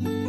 you